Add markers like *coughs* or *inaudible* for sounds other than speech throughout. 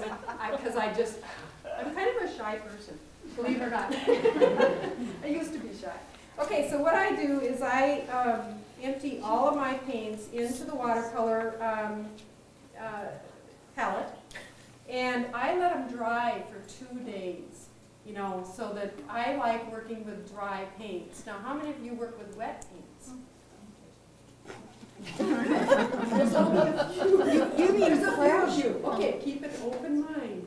not, because I just, I'm kind of a shy person, believe it or not. *laughs* I used to be shy. Okay, so what I do is I um, empty all of my paints into the watercolor um, uh, palette, and I let them dry for two days, you know, so that I like working with dry paints. Now, how many of you work with wet paints? There's only a few. You mean There's a. Okay, keep an open mind.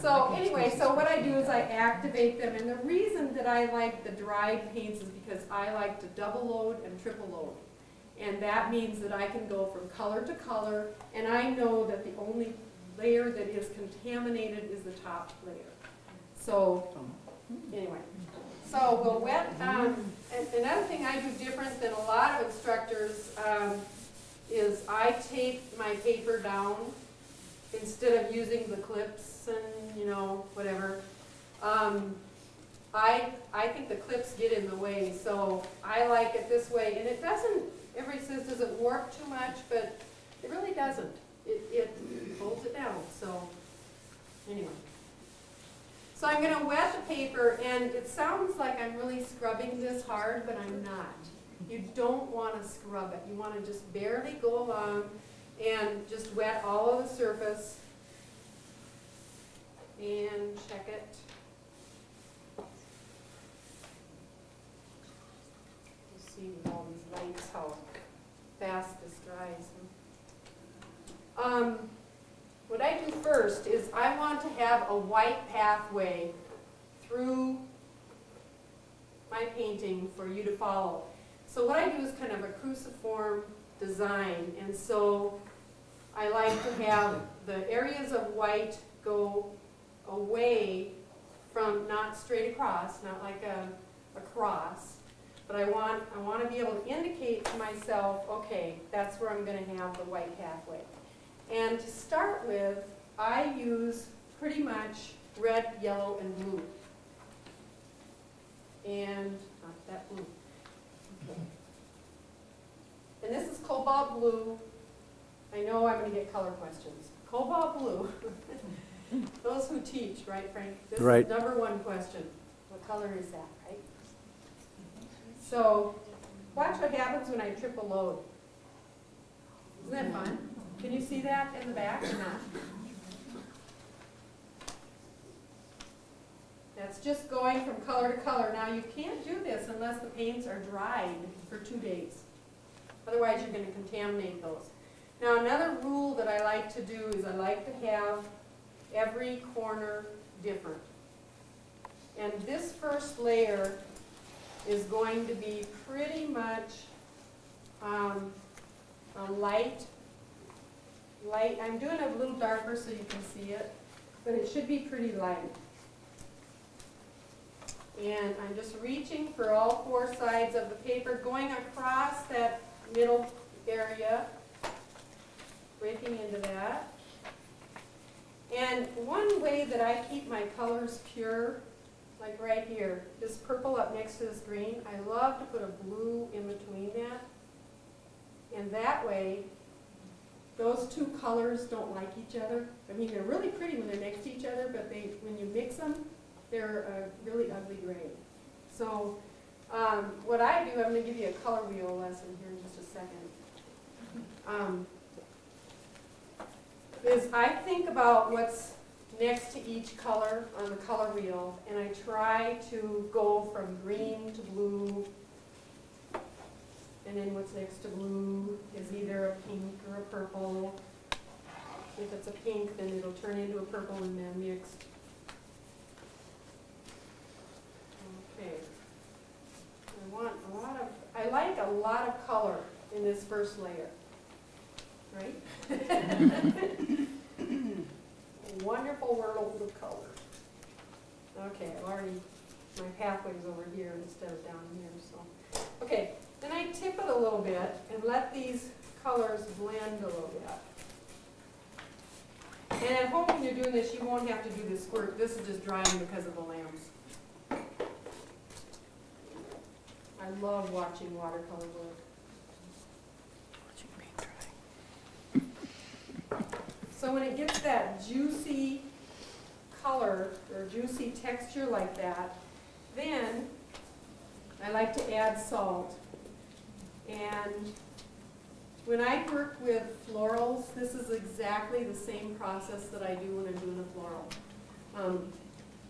So anyway, so what I do is I activate them, and the reason that I like the dried paints is because I like to double load and triple load. And that means that I can go from color to color, and I know that the only layer that is contaminated is the top layer. So, anyway, so we'll wet, um, another thing I do different than a lot of instructors, um, is I tape my paper down instead of using the clips and, you know, whatever. Um, I, I think the clips get in the way, so I like it this way, and it doesn't, everybody says, does it warp too much, but it really doesn't. It, it holds it down, so, anyway. So I'm gonna wet the paper, and it sounds like I'm really scrubbing this hard, but I'm not. You don't wanna scrub it, you wanna just barely go along and just wet all of the surface. And check it. You see with all these lights how fast this dries. Um, what I do first is I want to have a white pathway through my painting for you to follow. So what I do is kind of a cruciform design, and so I like to have the areas of white go away from, not straight across, not like a, a cross, but I want, I want to be able to indicate to myself, okay, that's where I'm going to have the white pathway. And to start with, I use pretty much red, yellow, and blue. And, not that blue. Okay. And this is cobalt blue. I know I'm gonna get color questions. Cobalt blue. *laughs* Those who teach, right, Frank? This Right. is number one question. What color is that, right? So, watch what happens when I triple load. Isn't that fun? Can you see that in the back or not? That's just going from color to color. Now, you can't do this unless the paints are dried for two days. Otherwise, you're gonna contaminate those. Now, another rule that I like to do is I like to have every corner different. And this first layer is going to be pretty much um, a light, light, I'm doing it a little darker so you can see it, but it should be pretty light. And I'm just reaching for all four sides of the paper, going across that middle area, breaking into that. And one way that I keep my colors pure, like right here, this purple up next to this green, I love to put a blue in between that. And that way, those two colors don't like each other. I mean, they're really pretty when they're next to each other, but they, when you mix them, they're a really ugly gray. So, um, what I do, I'm gonna give you a color wheel lesson here in just a second. Um, is I think about what's next to each color on the color wheel, and I try to go from green to blue, and then what's next to blue is either a pink or a purple. If it's a pink, then it'll turn into a purple and then mixed. Okay. I want a lot of, I like a lot of color in this first layer, right? *laughs* Wonderful world of color. Okay, I've already, my pathway's over here instead of down here, so. Okay, then I tip it a little bit and let these colors blend a little bit. And at home, when you're doing this, you won't have to do this squirt, this is just drying because of the lamps. I love watching watercolor work. So when it gets that juicy color or juicy texture like that, then I like to add salt. And when I work with florals, this is exactly the same process that I do when I'm doing a floral. Um,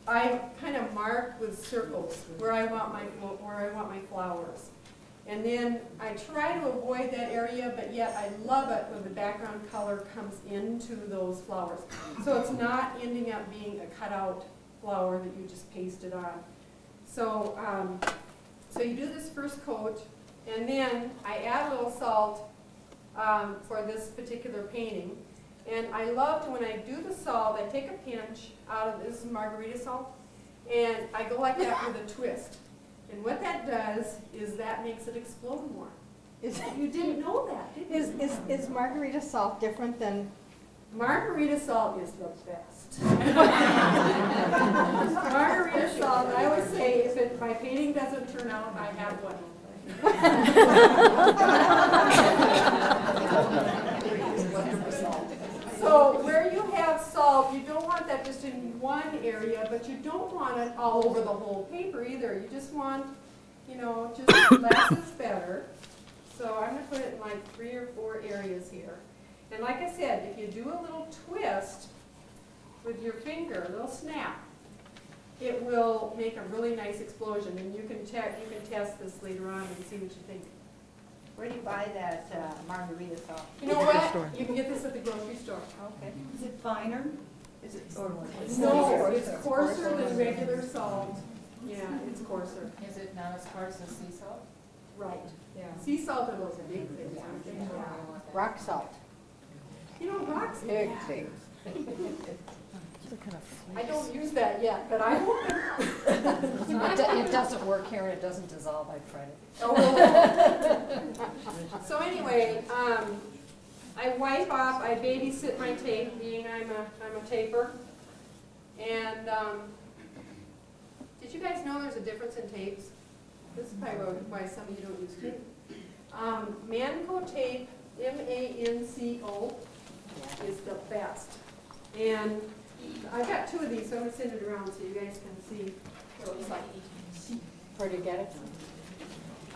I kind of mark with circles where I want my, where I want my flowers. And then I try to avoid that area, but yet I love it when the background color comes into those flowers. So it's not ending up being a cutout flower that you just pasted on. So, um, so you do this first coat, and then I add a little salt um, for this particular painting. And I love to, when I do the salt, I take a pinch out of, this is margarita salt, and I go like that with a twist. And what that does is that makes it explode more. Is, You didn't know that, did you? is, is, is margarita salt different than, Margarita salt is the best. *laughs* Margarita salt, I always say, if it, my painting doesn't turn out, I have one. *laughs* So where you have salt, you don't want that just in one area, but you don't want it all over the whole paper either. You just want, you know, just *coughs* less is better. So I'm gonna put it in like three or four areas here. And like I said, if you do a little twist with your finger, a little snap, it will make a really nice explosion. And you can check, you can test this later on and see what you think. Where do you buy that uh, margarita salt? You know what? You can get this at the grocery store. Okay. Is it finer? Is it, or? No, it's coarser than regular salt. Yeah, it's coarser. Is it not as coarse as sea salt? Right. Yeah. Sea salt are those big things, aren't? Rock salt. You know, rocks. Big things. *laughs* I don't use that yet, but I will. It do- it doesn't work here, and it doesn't dissolve, I tried it. Oh. So anyway, um, I wipe off, I babysit my tape, being I'm a, I'm a taper. And, um, did you guys know there's a difference in tapes? This is probably why some of you don't use tape. Um, Manco tape, M-A-N-C-O, is the best. And I've got two of these, so I'm gonna send it around so you guys can see what it looks like. Where do you get it?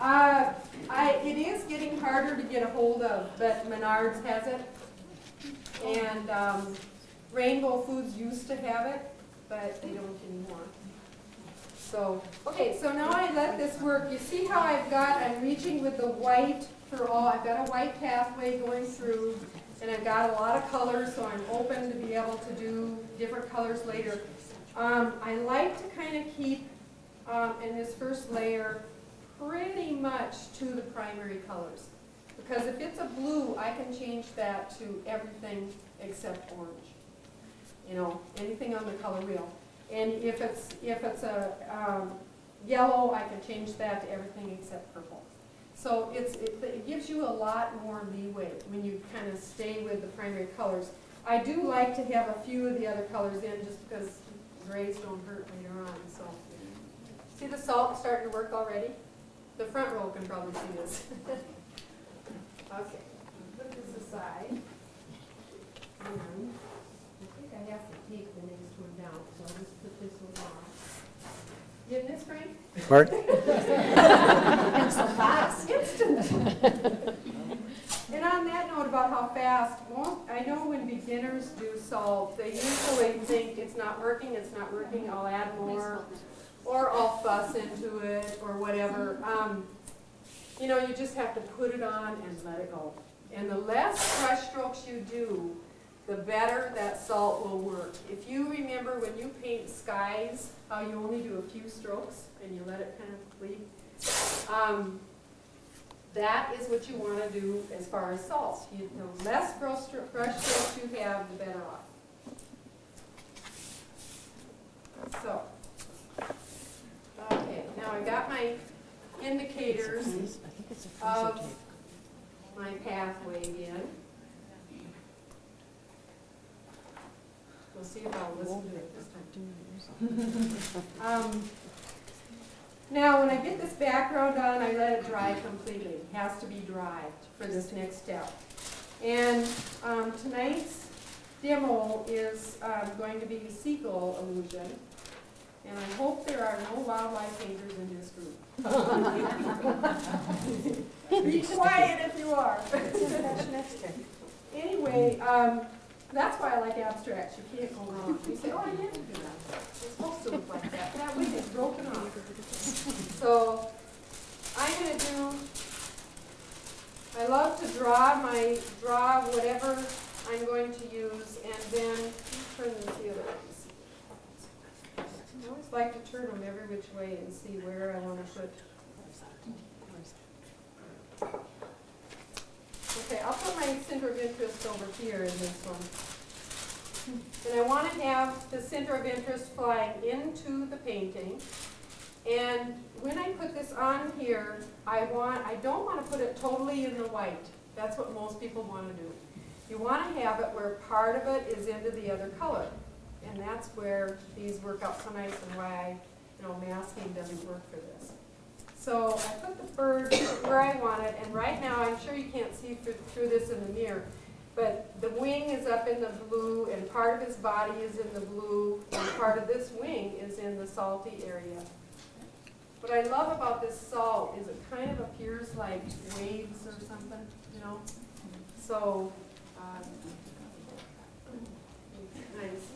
Uh, I, it is getting harder to get a hold of, but Menards has it. And, um, Rainbow Foods used to have it, but they don't anymore. So, okay, so now I let this work. You see how I've got, I'm reaching with the white for all, I've got a white pathway going through, and I've got a lot of colors, so I'm open to be able to do different colors later. Um, I like to kind of keep, um, in this first layer, pretty much to the primary colors. Because if it's a blue, I can change that to everything except orange. You know, anything on the color wheel. And if it's, if it's a, um, yellow, I can change that to everything except purple. So it's, it, it gives you a lot more leeway when you kind of stay with the primary colors. I do like to have a few of the other colors in just because grays don't hurt later on, so. See the salt starting to work already? The front row can probably see this. *laughs* Okay, put this aside. And I think I have to take the next one down, so I'll just put this one off. Getting this, Frank? Pardon? *laughs* And so fast. Instant. *laughs* And on that note about how fast, I know when beginners do salt, they usually think it's not working, it's not working, I'll add more, or I'll fuss into it, or whatever. Um, you know, you just have to put it on and let it go. And the less brush strokes you do, the better that salt will work. If you remember when you paint skies, how you only do a few strokes and you let it kind of bleed, um, that is what you want to do as far as salts. You, the less brush stro- strokes you have, the better off. So, okay, now I've got my indicators of my pathway again. We'll see if I'll listen to it this time. *laughs* Um, Now, when I get this background on, I let it dry completely. It has to be dry for this next step. And um, tonight's demo is um, going to be seagull illusion. And I hope there are no wildlife painters in this group. *laughs* Be quiet if you are. Anyway, um, that's why I like abstracts, you can't go wrong. You say, oh, I didn't do that. It's supposed to look like that, that wing is broken off. So, I'm gonna do, I love to draw my, draw whatever I'm going to use, and then, turn this the other way. I always like to turn them every which way and see where I wanna put. Okay, I'll my center of interest over here in this one. And I want to have the center of interest flying into the painting. And when I put this on here, I want, I don't want to put it totally in the white. That's what most people want to do. You want to have it where part of it is into the other color. And that's where these work out so nice and why, you know, masking doesn't work for this. So I put the bird where I want it, and right now, I'm sure you can't see through, through this in the mirror, but the wing is up in the blue, and part of his body is in the blue, and part of this wing is in the salty area. What I love about this salt is it kind of appears like waves or something, you know? So, um, nice.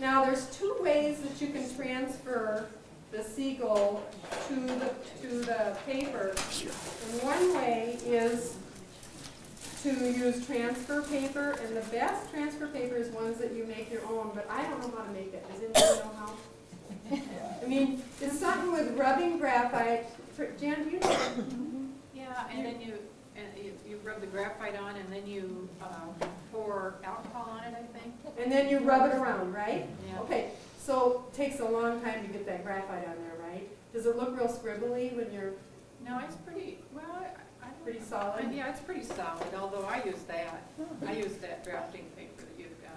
Now, there's two ways that you can transfer the seagull to the, to the paper. And one way is to use transfer paper, and the best transfer paper is ones that you make your own, but I don't know how to make it. Does anybody know how? I mean, it's something with rubbing graphite. Jan, do you know? Yeah, and then you, and you, you rub the graphite on and then you, um, pour alcohol on it, I think. And then you rub it around, right? Yeah. Okay, so it takes a long time to get that graphite on there, right? Does it look real scribbly when you're No, it's pretty, well, I, I don't. pretty solid? Yeah, it's pretty solid, although I use that. I hmm. use that drafting paper that you've got.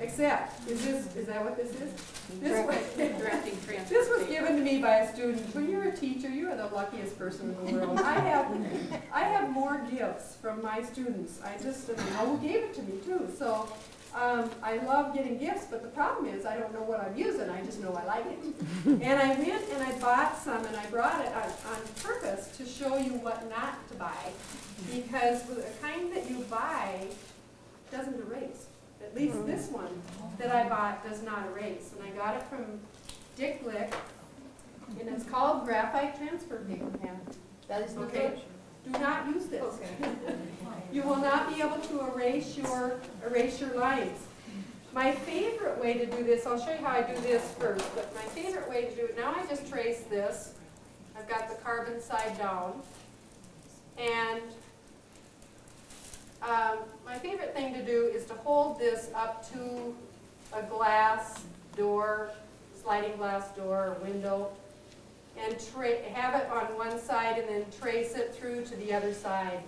Except, is this, is that what this is? This was, *laughs* Drafting transfer this was given to me by a student. When you're a teacher, you are the luckiest person in the world. *laughs* I have, I have more gifts from my students. I just, and I know who gave it to me too. So, um, I love getting gifts, but the problem is I don't know what I'm using. I just know I like it. *laughs* And I went and I bought some and I brought it on, on purpose to show you what not to buy. Because the kind that you buy doesn't erase. At least this one that I bought does not erase. And I got it from Dick Blick, and it's called graphite transfer paper pen. That is the Okay. picture. Do not use this. You will not be able to erase your, erase your lines. My favorite way to do this, I'll show you how I do this first, but my favorite way to do it, now I just trace this. I've got the carbon side down. And um, my favorite thing to do is to hold this up to a glass door, sliding glass door or window, and have it on one side and then trace it through to the other side.